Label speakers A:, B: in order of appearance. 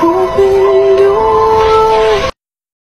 A: 不必。